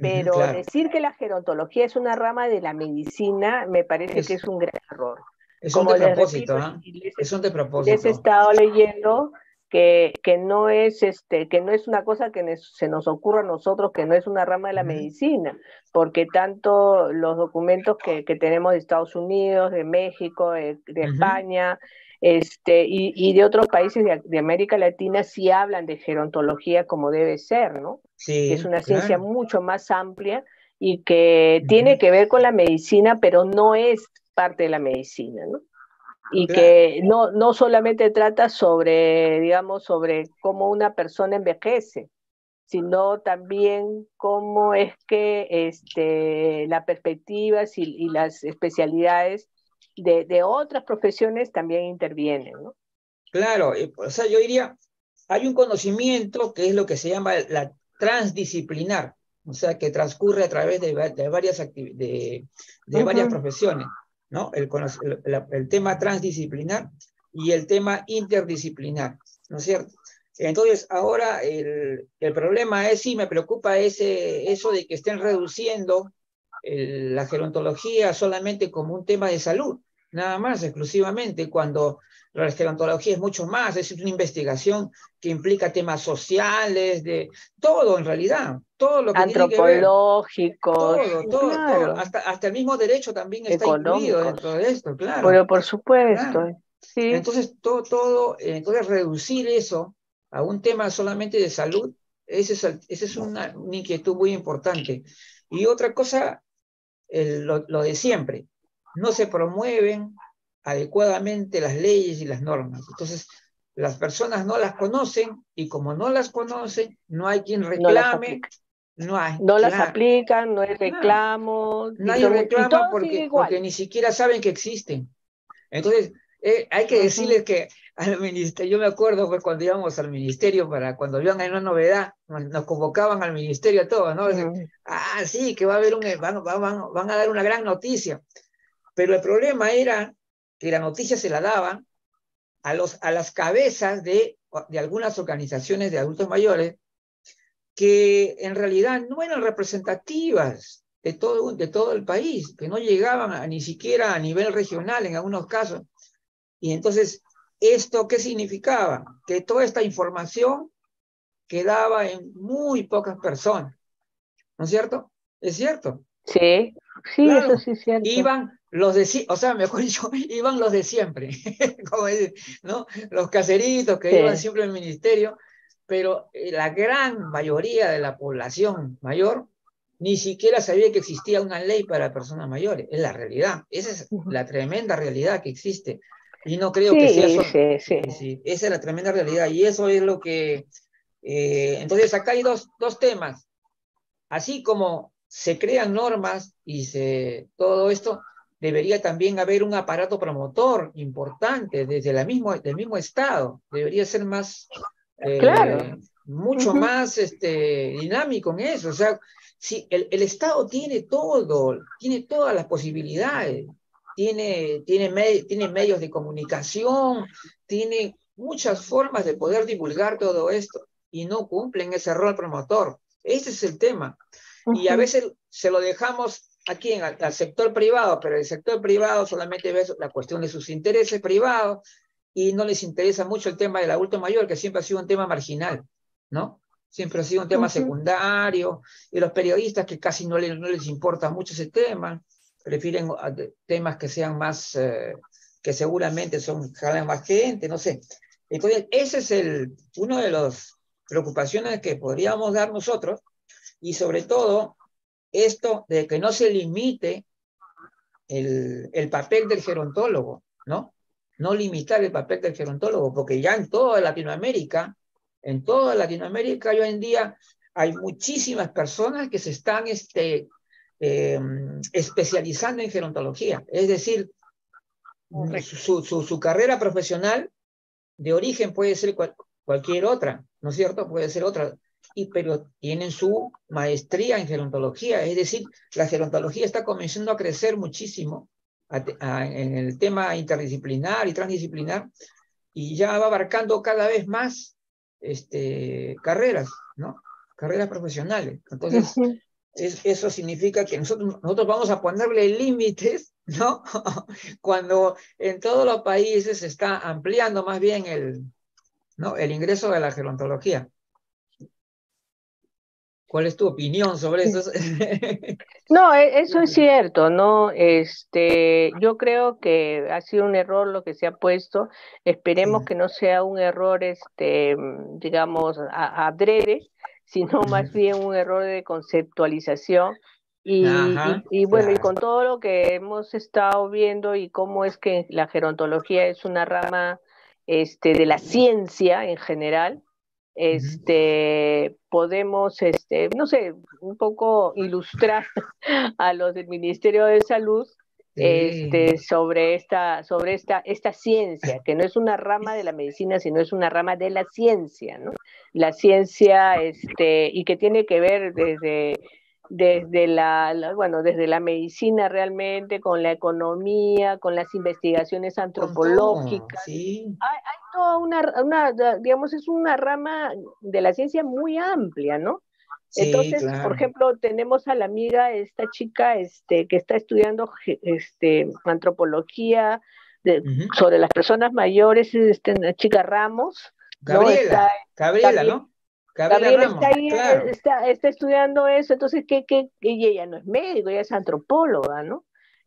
Pero decir que la gerontología es una rama de la medicina me parece que es un gran error. Es un de propósito, ¿ah? es un de. Les he estado leyendo que, que, no es este, que no es una cosa que se nos ocurra a nosotros, que no es una rama de la medicina, porque tanto los documentos que, que, tenemos de Estados Unidos, de México, de, España, este, y, y, de otros países de, América Latina sí hablan de gerontología como debe ser, ¿no? Sí, es una ciencia mucho más amplia y que tiene que ver con la medicina, pero no es parte de la medicina, ¿no? Y que no, no solamente trata sobre, digamos, sobre cómo una persona envejece, sino también cómo es que este, las perspectivas y, y las especialidades de, de, otras profesiones también intervienen, ¿no? Claro, o sea, yo diría, hay un conocimiento que es lo que se llama la transdisciplinar, o sea, que transcurre a través de, de varias, de, de varias profesiones. ¿no? El, el, tema transdisciplinar y el tema interdisciplinar, ¿no es cierto? Entonces, ahora el, el problema es, sí, me preocupa ese, eso de que estén reduciendo la gerontología solamente como un tema de salud, nada más, exclusivamente, cuando la gerontología es mucho más, es una investigación que implica temas sociales, de todo en realidad, todo lo que antropológico, todo, todo, Hasta, hasta, el mismo derecho también está incluido dentro de esto, claro. Pero por supuesto, sí. Entonces, todo, todo, entonces reducir eso a un tema solamente de salud, esa es, ese es una, una, inquietud muy importante. Y otra cosa, el, lo, lo de siempre, no se promueven adecuadamente las leyes y las normas. Entonces, las personas no las conocen y como no las conocen, no hay quien reclame. No, hay, no las aplican, no hay reclamo. Nadie reclama porque, porque, ni siquiera saben que existen. Entonces, eh, hay que decirles que al ministerio, yo me acuerdo pues, cuando íbamos al ministerio para cuando había una novedad, nos convocaban al ministerio a todos, ¿no? Ah, sí, que va a haber un, van, van, van a dar una gran noticia. Pero el problema era que la noticia se la daban a, los, a las cabezas de, de algunas organizaciones de adultos mayores que en realidad no eran representativas de todo, de todo el país, que no llegaban a, ni siquiera a nivel regional en algunos casos. Y entonces, ¿esto qué significaba? Que toda esta información quedaba en muy pocas personas. ¿No es cierto? Es cierto. Sí, sí, eso sí es cierto. Iban los de, o sea, mejor dicho, iban los de siempre, como ¿no? Los caseritos que iban siempre al ministerio, pero eh, la gran mayoría de la población mayor ni siquiera sabía que existía una ley para personas mayores, es la realidad, esa es la tremenda realidad que existe. Y no creo que sea eso. Sí, esa es la tremenda realidad y eso es lo que... Eh, entonces acá hay dos, dos temas. Así como se crean normas y se, todo esto, debería también haber un aparato promotor importante desde la mismo, del mismo Estado. Debería ser más, eh, mucho más este, dinámico en eso. O sea, si el, el, Estado tiene todo, tiene todas las posibilidades, tiene, tiene, tiene medios de comunicación, tiene muchas formas de poder divulgar todo esto. y no cumplen ese rol promotor. Ese es el tema. Y a veces se lo dejamos aquí en, al sector privado, pero el sector privado solamente ve la cuestión de sus intereses privados y no les interesa mucho el tema del adulto mayor, que siempre ha sido un tema marginal, ¿no? Siempre ha sido un tema secundario, y los periodistas que casi no, les, no les importa mucho ese tema, prefieren temas que sean más, eh, que seguramente son, jalan más gente, no sé. Entonces, ese es el, uno de las preocupaciones que podríamos dar nosotros, y sobre todo, esto de que no se limite el, el papel del gerontólogo, ¿no? No limitar el papel del gerontólogo, porque ya en toda Latinoamérica, en toda Latinoamérica hoy en día hay muchísimas personas que se están este, em, especializando en gerontología. Es decir, su, su, su, carrera profesional de origen puede ser cualquier otra, ¿no es cierto? Puede ser otra, y, pero tienen su maestría en gerontología. Es decir, la gerontología está comenzando a crecer muchísimo en el tema interdisciplinar y transdisciplinar y ya va abarcando cada vez más este, carreras, ¿no? Carreras profesionales. Entonces, eso significa que nosotros, nosotros vamos a ponerle límites, ¿no? Cuando en todos los países se está ampliando más bien el, ¿no? el ingreso de la gerontología. ¿Cuál es tu opinión sobre eso? no, e, eso es cierto, ¿no? Este, yo creo que ha sido un error lo que se ha puesto. Esperemos que no sea un error, este, digamos, adrede, sino más bien un error de conceptualización. Y, y, bueno, y con todo lo que hemos estado viendo y cómo es que la gerontología es una rama este, de la ciencia en general, este, podemos, este, no sé, un poco ilustrar a los del Ministerio de Salud este, sobre, esta, sobre esta, esta ciencia, que no es una rama de la medicina, sino es una rama de la ciencia, ¿no? La ciencia, este, y que tiene que ver desde desde la, bueno, desde la medicina realmente, con la economía, con las investigaciones antropológicas. Sí. Hay, toda una, una, digamos, es una rama de la ciencia muy amplia, ¿no? Entonces, por ejemplo, tenemos a la amiga, esta chica este, que está estudiando este, antropología de, sobre las personas mayores, este, chica Ramos. Gabriela, Gabriela, ¿no? Gabriela, está ahí, está, está, estudiando eso, entonces, ¿qué, qué? ella no es médico, ella es antropóloga, ¿no?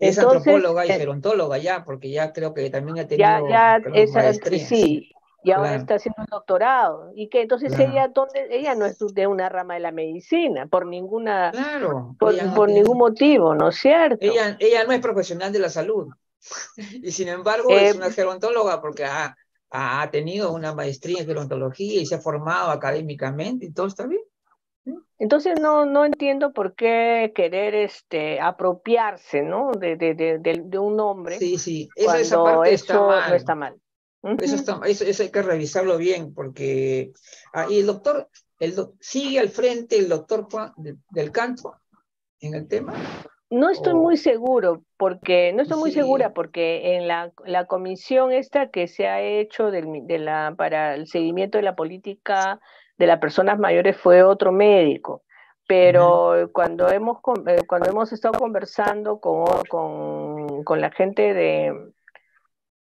Es antropóloga y eh, gerontóloga ya, porque ya creo que también ha tenido ya, ya sí, y ahora está haciendo un doctorado. Y que entonces ella, ¿dónde? ella no es de una rama de la medicina, por ninguna, claro, por, por ningún motivo, ¿no es cierto? Ella, ella no es profesional de la salud. y sin embargo es eh, una gerontóloga porque ha, ha tenido una maestría en gerontología y se ha formado académicamente y todo está bien. Entonces no, no entiendo por qué querer este, apropiarse ¿no? de, de, de, de un nombre. Sí, sí, eso, esa parte está mal. no está mal. Eso, está, eso, eso, hay que revisarlo bien, porque ah, y el doctor, el sigue al frente el doctor Juan del Canto en el tema. No estoy muy seguro, porque no estoy muy segura porque en la, la, comisión esta que se ha hecho del, de la, para el seguimiento de la política de las personas mayores fue otro médico, pero cuando, hemos, eh, cuando hemos estado conversando con, con, con la gente de,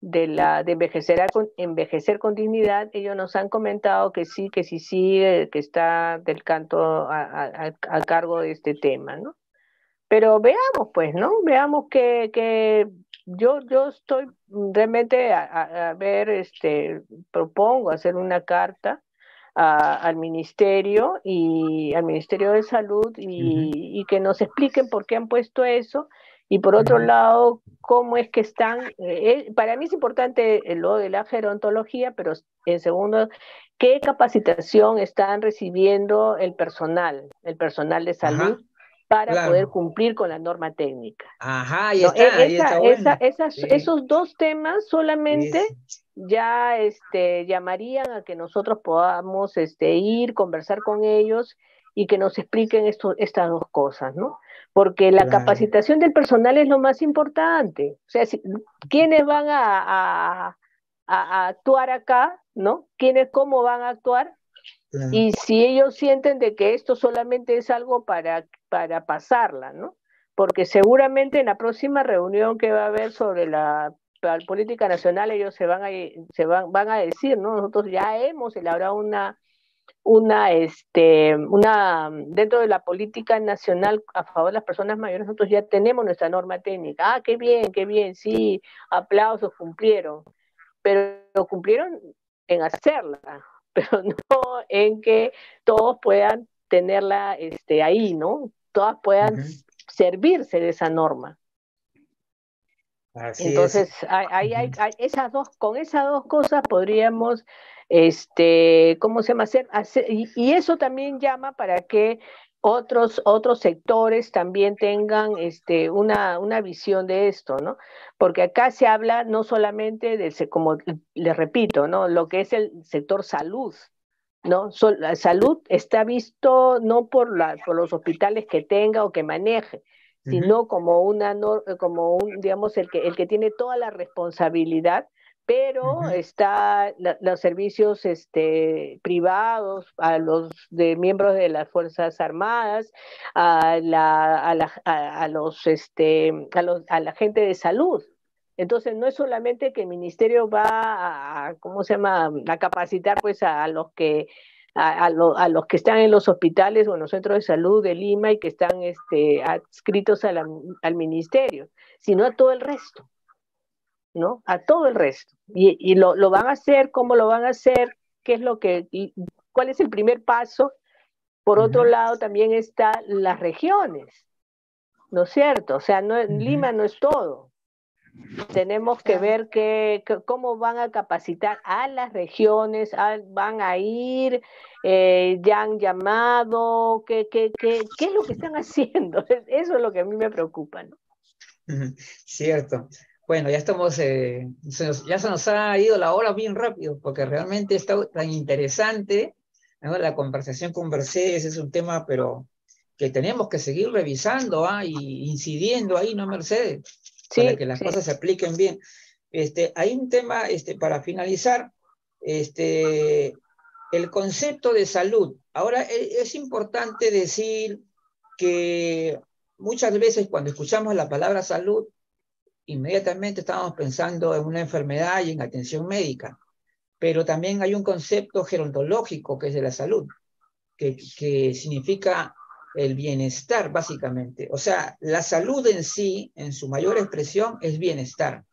de, la, de envejecer, con, envejecer con dignidad, ellos nos han comentado que sí, que sí, sí, que está del canto a, a cargo de este tema, ¿no? Pero veamos, pues, ¿no? Veamos que, que yo, yo estoy realmente a, ver, este, propongo hacer una carta al ministerio y al Ministerio de Salud y, que nos expliquen por qué han puesto eso y por otro lado, cómo es que están, eh, eh, para mí es importante lo de la gerontología, pero en segundo, qué capacitación están recibiendo el personal, el personal de salud para poder cumplir con la norma técnica. Ajá, y está, Esos dos temas solamente ya este, llamarían a que nosotros podamos este, ir, conversar con ellos y que nos expliquen esto, estas dos cosas, ¿no? Porque la capacitación del personal es lo más importante. O sea, ¿quiénes van a, a, a actuar acá, ¿no? ¿Quiénes cómo van a actuar? Y si ellos sienten de que esto solamente es algo para, para pasarla, ¿no? Porque seguramente en la próxima reunión que va a haber sobre la, política nacional ellos se van a, se van, van a decir, ¿no? Nosotros ya hemos elaborado una, una, este, una, dentro de la política nacional a favor de las personas mayores, nosotros ya tenemos nuestra norma técnica. Ah, qué bien, qué bien, sí, aplausos, cumplieron. Pero cumplieron en hacerla, pero no en que todos puedan tenerla este, ahí, ¿no? Todas puedan servirse de esa norma. Entonces, hay, hay, esas dos, con esas dos cosas podríamos, este, ¿cómo se llama? Hacer, y, eso también llama para que otros, otros sectores también tengan este, una, una visión de esto, ¿no? Porque acá se habla no solamente del, como les repito, ¿no? Lo que es el sector salud, ¿no? la salud está visto no por, la, por los hospitales que tenga o que maneje, sino como una como un digamos el que el que tiene toda la responsabilidad pero está los servicios este, privados a los de miembros de las fuerzas armadas a la a, la, a, los este a los a la gente de salud. Entonces no es solamente que el ministerio va a, cómo se llama a capacitar pues a los que a, los que están en los hospitales o en los centros de salud de Lima y que están este, adscritos al ministerio, sino a todo el resto, ¿no? A todo el resto. Y, lo, van a hacer, cómo lo van a hacer, qué es lo que, cuál es el primer paso. Por otro lado, también están las regiones, ¿no es cierto? O sea, no, Lima no es todo. Tenemos que ver que, cómo van a capacitar a las regiones, van a ir, eh, ya han llamado, ¿qué, qué, qué, qué es lo que están haciendo? Eso es lo que a mí me preocupa. ¿no? Cierto. Bueno, ya estamos, eh, ya se nos ha ido la hora bien rápido, porque realmente está tan interesante. La conversación con Mercedes es un tema, pero que tenemos que seguir revisando ¿ah? y incidiendo ahí, ¿no, Mercedes? para que las cosas se apliquen bien. Este, hay un tema, este, para finalizar, este, el concepto de salud. Ahora, e, es importante decir que muchas veces cuando escuchamos la palabra salud, inmediatamente estamos pensando en una enfermedad y en atención médica, pero también hay un concepto gerontológico que es de la salud, que, que significa el bienestar, básicamente. O sea, la salud en sí, en su mayor expresión, es bienestar.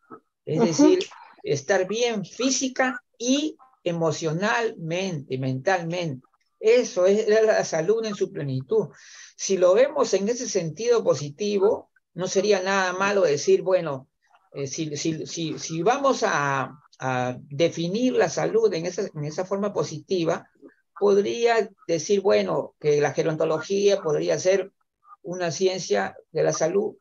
Es decir, estar bien física y emocionalmente, mentalmente. Eso es la salud en su plenitud. Si lo vemos en ese sentido positivo, no sería nada malo decir, bueno, eh, si, si, si, vamos a, a, definir la salud en esa, en esa forma positiva, podría decir, bueno, que la gerontología podría ser una ciencia de la salud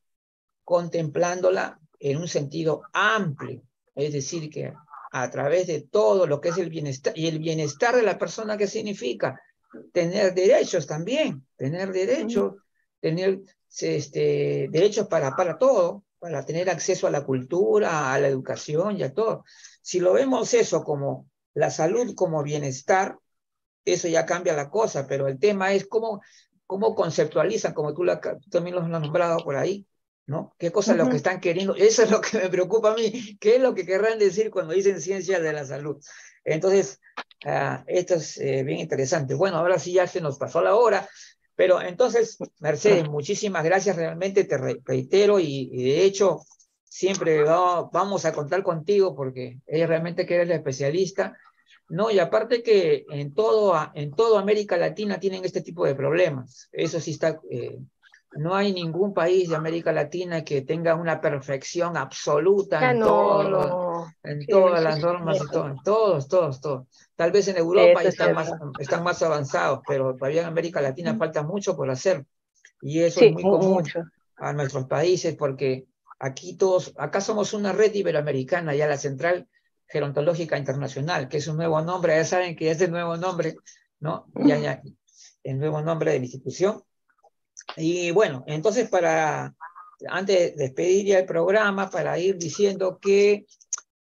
contemplándola en un sentido amplio, es decir, que a través de todo lo que es el bienestar y el bienestar de la persona que significa tener derechos también, tener derechos, tener este, derechos para, para todo, para tener acceso a la cultura, a la educación y a todo. Si lo vemos eso como la salud como bienestar, eso ya cambia la cosa, pero el tema es cómo, cómo conceptualizan, como tú, también lo has nombrado por ahí, ¿no? ¿Qué cosa es lo que están queriendo? Eso es lo que me preocupa a mí. ¿Qué es lo que querrán decir cuando dicen ciencia de la salud? Entonces, ah, esto es eh, bien interesante. Bueno, ahora sí ya se nos pasó la hora, pero entonces, Mercedes, muchísimas gracias, realmente te reitero y, de hecho siempre vamos a contar contigo porque ella realmente que eres la especialista no, y aparte que en todo, en toda América Latina tienen este tipo de problemas. Eso sí está, eh, no hay ningún país de América Latina que tenga una perfección absoluta en, en todas las normas, y todo, en todos, todos, todos. Tal vez en Europa están más, están más avanzados, pero todavía en América Latina falta mucho por hacer. Y eso es muy común a nuestros países porque aquí todos, acá somos una red iberoamericana, ya la central Gerontológica Internacional, que es un nuevo nombre, ya saben que es el nuevo nombre, ¿no? Ya, ya, el nuevo nombre de la institución. Y bueno, entonces para, antes de despedir ya el programa, para ir diciendo que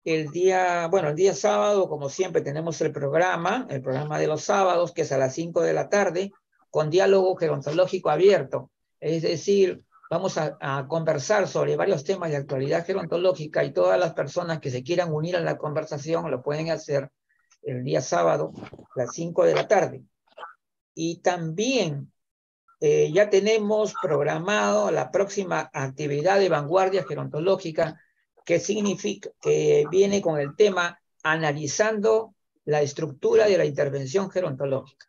el día, bueno, el día sábado, como siempre, tenemos el programa, el programa de los sábados, que es a las 5 de la tarde, con diálogo gerontológico abierto. Es decir, vamos a, conversar sobre varios temas de actualidad gerontológica y todas las personas que se quieran unir a la conversación lo pueden hacer el día sábado a las 5 de la tarde. Y también eh, ya tenemos programado la próxima actividad de vanguardia gerontológica que significa que viene con el tema analizando la estructura de la intervención gerontológica.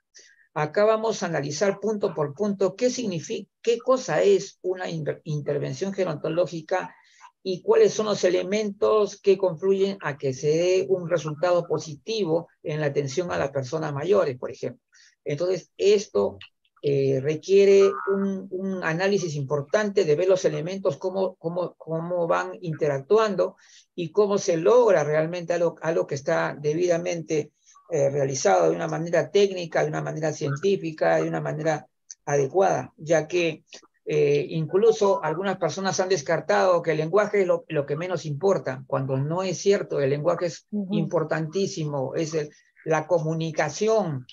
Acá vamos a analizar punto por punto qué significa, qué cosa es una intervención gerontológica y cuáles son los elementos que confluyen a que se dé un resultado positivo en la atención a las personas mayores, por ejemplo. Entonces, esto eh, requiere un, análisis importante de ver los elementos, cómo, cómo, cómo van interactuando y cómo se logra realmente algo, algo que está debidamente eh, realizado de una manera técnica, de una manera científica, de una manera adecuada, ya que eh, incluso algunas personas han descartado que el lenguaje es lo, lo, que menos importa, cuando no es cierto, el lenguaje es importantísimo, es la comunicación,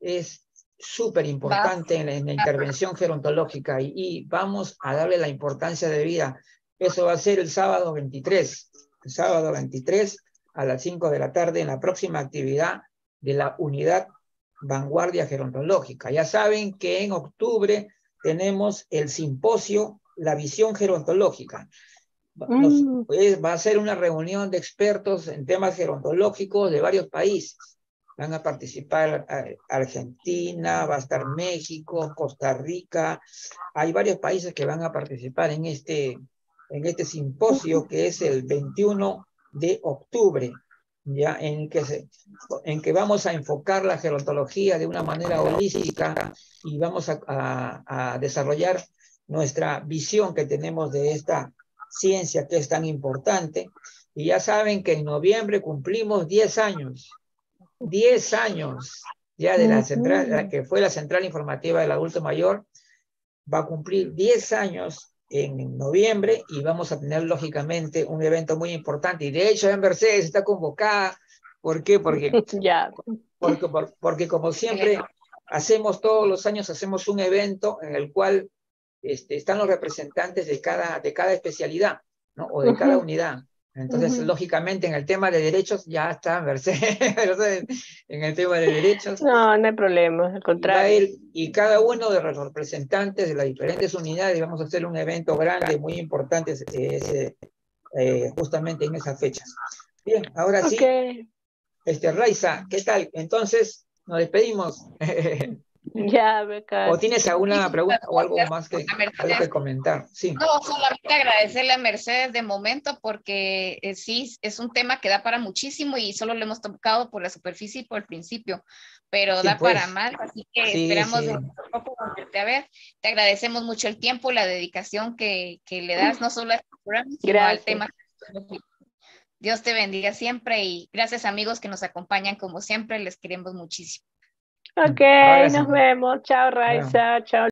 es súper importante en, la intervención gerontológica y, vamos a darle la importancia de vida. Eso va a ser el sábado 23, el sábado 23 a las 5 de la tarde en la próxima actividad de la unidad Vanguardia Gerontológica. Ya saben que en octubre tenemos el simposio La visión gerontológica. Mm. Pues, va a ser una reunión de expertos en temas gerontológicos de varios países van a participar Argentina, va a estar México, Costa Rica, hay varios países que van a participar en este, en este simposio que es el 21 de octubre, ya en que, se, en que vamos a enfocar la gerontología de una manera holística y vamos a, a, a desarrollar nuestra visión que tenemos de esta ciencia que es tan importante. Y ya saben que en noviembre cumplimos 10 años 10 años ya de la central, que fue la central informativa del adulto mayor, va a cumplir 10 años en noviembre y vamos a tener lógicamente un evento muy importante. Y de hecho en Mercedes está convocada. ¿Por qué? Porque, ya. porque, porque como siempre hacemos todos los años, hacemos un evento en el cual este, están los representantes de cada, de cada especialidad ¿no? o de cada unidad. Entonces, lógicamente, en el tema de derechos ya está Mercedes, en el tema de derechos. No, no hay problema, al contrario. y cada uno de los representantes de las diferentes unidades vamos a hacer un evento grande, muy importante, eh, justamente en esas fechas. Bien, ahora sí. Este, Raiza, ¿qué tal? Entonces, nos despedimos. Ya, ¿O tienes alguna pregunta o algo más que, comentar? Sí. No, solamente agradecerle a Mercedes de momento porque eh, sí, es un tema que da para muchísimo y solo lo hemos tocado por la superficie y por el principio, pero da para pues. más, así que esperamos un poco volverte a ver. Te agradecemos mucho el tiempo, la dedicación que, que le das, no solo al programa, sino al tema. Dios te bendiga siempre y gracias amigos que nos acompañan como siempre, les queremos muchísimo. Ok, nos vemos. Chao, Raiza. Chao.